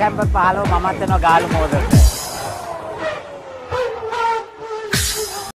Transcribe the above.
දෙසැම්බර් 15 මමත් යනවා ගාලු මෝදරට.